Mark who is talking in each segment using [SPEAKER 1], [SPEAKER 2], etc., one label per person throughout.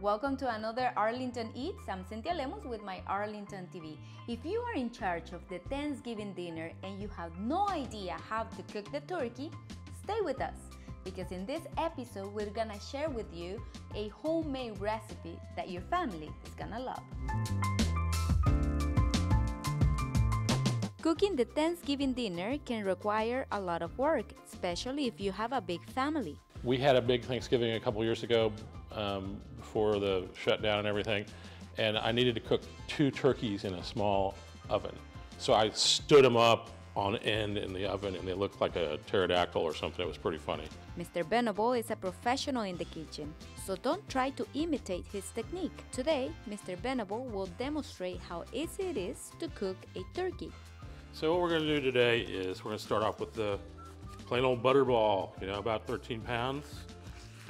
[SPEAKER 1] Welcome to another Arlington Eats. I'm Cynthia Lemos with my Arlington TV. If you are in charge of the Thanksgiving dinner and you have no idea how to cook the turkey, stay with us because in this episode we're gonna share with you a homemade recipe that your family is gonna love. Cooking the Thanksgiving dinner can require a lot of work, especially if you have a big family.
[SPEAKER 2] We had a big Thanksgiving a couple years ago um, before the shutdown and everything, and I needed to cook two turkeys in a small oven. So I stood them up on end in the oven and they looked like a pterodactyl or something. It was pretty funny.
[SPEAKER 1] Mr. Venable is a professional in the kitchen, so don't try to imitate his technique. Today, Mr. Venable will demonstrate how easy it is to cook a turkey.
[SPEAKER 2] So what we're going to do today is we're going to start off with the plain old butterball, you know, about 13 pounds,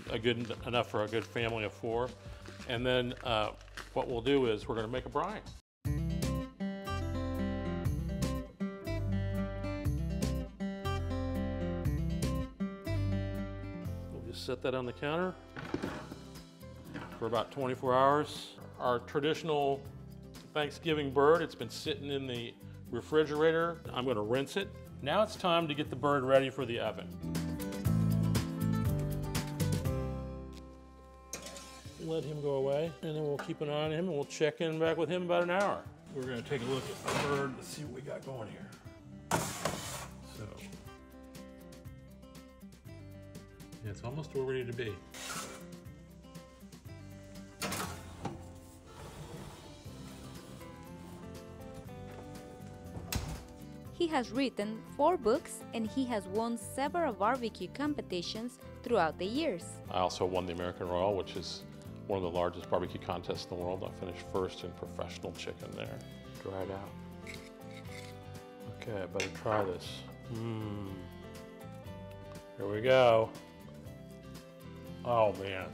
[SPEAKER 2] a good enough for a good family of four. And then uh, what we'll do is we're going to make a brine. We'll just set that on the counter for about 24 hours. Our traditional Thanksgiving bird, it's been sitting in the refrigerator. I'm going to rinse it. Now it's time to get the bird ready for the oven. Let him go away, and then we'll keep an eye on him, and we'll check in back with him about an hour. We're going to take a look at the bird to see what we got going here. So, it's almost where we need to be.
[SPEAKER 1] He has written four books and he has won several barbecue competitions throughout the years.
[SPEAKER 2] I also won the American Royal, which is one of the largest barbecue contests in the world. I finished first in professional chicken there. Dry it out. Okay, I better try this. Mmm. Here we go. Oh man.